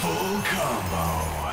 Full combo.